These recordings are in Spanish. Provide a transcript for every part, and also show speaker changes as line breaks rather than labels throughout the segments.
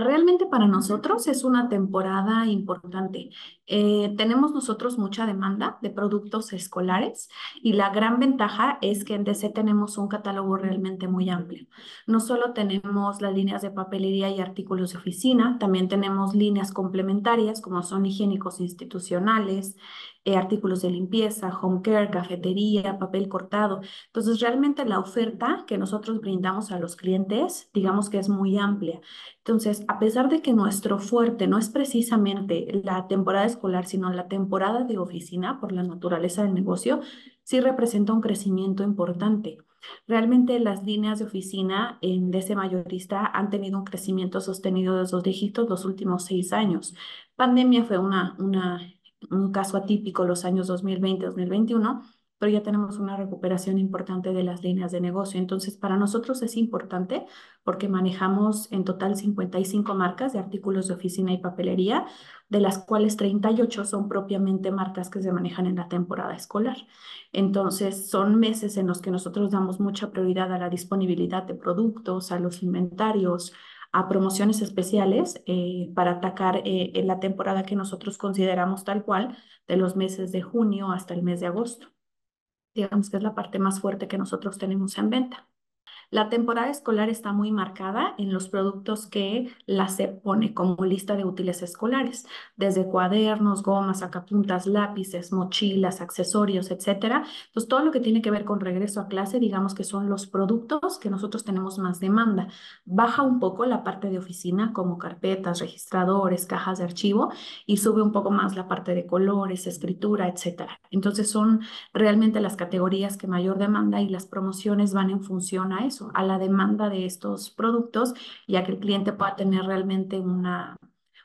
Realmente para nosotros es una temporada importante. Eh, tenemos nosotros mucha demanda de productos escolares y la gran ventaja es que en DC tenemos un catálogo realmente muy amplio. No solo tenemos las líneas de papelería y artículos de oficina, también tenemos líneas complementarias como son higiénicos institucionales, eh, artículos de limpieza, home care, cafetería, papel cortado. Entonces, realmente la oferta que nosotros brindamos a los clientes, digamos que es muy amplia. Entonces, a pesar de que nuestro fuerte no es precisamente la temporada escolar, sino la temporada de oficina por la naturaleza del negocio, sí representa un crecimiento importante. Realmente las líneas de oficina en DC mayorista han tenido un crecimiento sostenido de dos dígitos los últimos seis años. Pandemia fue una, una un caso atípico los años 2020-2021, pero ya tenemos una recuperación importante de las líneas de negocio. Entonces, para nosotros es importante porque manejamos en total 55 marcas de artículos de oficina y papelería, de las cuales 38 son propiamente marcas que se manejan en la temporada escolar. Entonces, son meses en los que nosotros damos mucha prioridad a la disponibilidad de productos, a los inventarios, a promociones especiales eh, para atacar eh, la temporada que nosotros consideramos tal cual, de los meses de junio hasta el mes de agosto. Digamos que es la parte más fuerte que nosotros tenemos en venta. La temporada escolar está muy marcada en los productos que la SEP pone como lista de útiles escolares, desde cuadernos, gomas, sacapuntas, lápices, mochilas, accesorios, etcétera. Entonces, todo lo que tiene que ver con regreso a clase, digamos que son los productos que nosotros tenemos más demanda. Baja un poco la parte de oficina como carpetas, registradores, cajas de archivo y sube un poco más la parte de colores, escritura, etcétera. Entonces, son realmente las categorías que mayor demanda y las promociones van en función a eso a la demanda de estos productos, ya que el cliente pueda tener realmente una,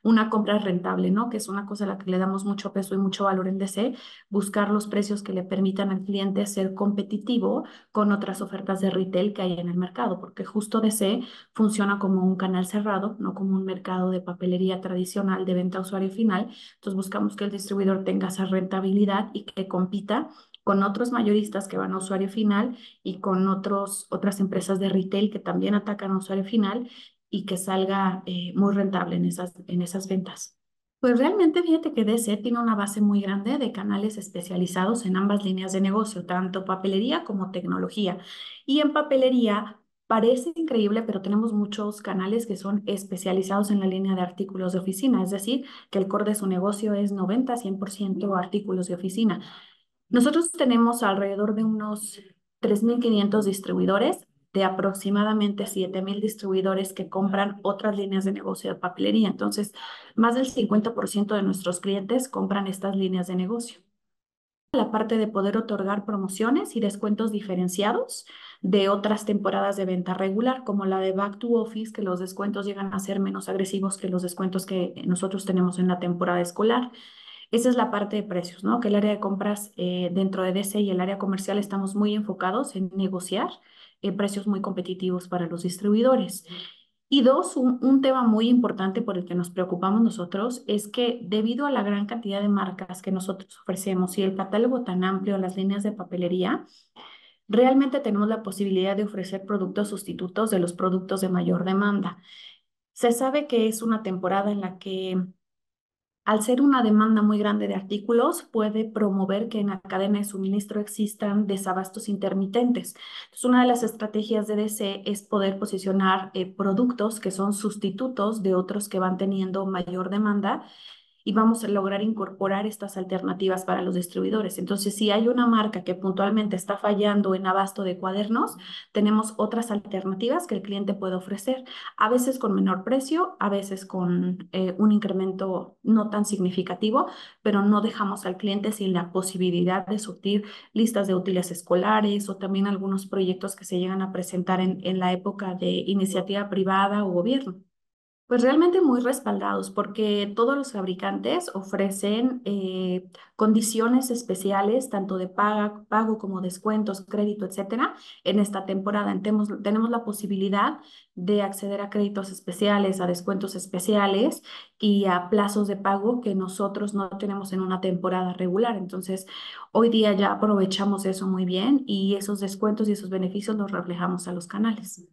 una compra rentable, ¿no? Que es una cosa a la que le damos mucho peso y mucho valor en DC, buscar los precios que le permitan al cliente ser competitivo con otras ofertas de retail que hay en el mercado, porque justo DC funciona como un canal cerrado, no como un mercado de papelería tradicional de venta a usuario final. Entonces buscamos que el distribuidor tenga esa rentabilidad y que compita con otros mayoristas que van a usuario final y con otros, otras empresas de retail que también atacan a usuario final y que salga eh, muy rentable en esas, en esas ventas. Pues realmente fíjate que DC tiene una base muy grande de canales especializados en ambas líneas de negocio, tanto papelería como tecnología. Y en papelería parece increíble, pero tenemos muchos canales que son especializados en la línea de artículos de oficina, es decir, que el core de su negocio es 90-100% artículos de oficina. Nosotros tenemos alrededor de unos 3.500 distribuidores, de aproximadamente 7.000 distribuidores que compran otras líneas de negocio de papelería. Entonces, más del 50% de nuestros clientes compran estas líneas de negocio. La parte de poder otorgar promociones y descuentos diferenciados de otras temporadas de venta regular, como la de Back to Office, que los descuentos llegan a ser menos agresivos que los descuentos que nosotros tenemos en la temporada escolar. Esa es la parte de precios, ¿no? Que el área de compras eh, dentro de DC y el área comercial estamos muy enfocados en negociar eh, precios muy competitivos para los distribuidores. Y dos, un, un, tema muy importante por el que nos preocupamos nosotros es que debido a la gran cantidad de marcas que nosotros ofrecemos y el catálogo tan amplio, las líneas de papelería, realmente tenemos la posibilidad de ofrecer productos sustitutos de los productos de mayor demanda. Se sabe que es una temporada en la que al ser una demanda muy grande de artículos, puede promover que en la cadena de suministro existan desabastos intermitentes. Entonces, una de las estrategias de DC es poder posicionar eh, productos que son sustitutos de otros que van teniendo mayor demanda y vamos a lograr incorporar estas alternativas para los distribuidores. Entonces, si hay una marca que puntualmente está fallando en abasto de cuadernos, tenemos otras alternativas que el cliente puede ofrecer, a veces con menor precio, a veces con eh, un incremento no tan significativo, pero no dejamos al cliente sin la posibilidad de surtir listas de útiles escolares o también algunos proyectos que se llegan a presentar en, en la época de iniciativa privada o gobierno. Pues realmente muy respaldados porque todos los fabricantes ofrecen eh, condiciones especiales, tanto de pago como descuentos, crédito, etcétera, en esta temporada. Tenemos, tenemos la posibilidad de acceder a créditos especiales, a descuentos especiales y a plazos de pago que nosotros no tenemos en una temporada regular. Entonces, hoy día ya aprovechamos eso muy bien y esos descuentos y esos beneficios los reflejamos a los canales.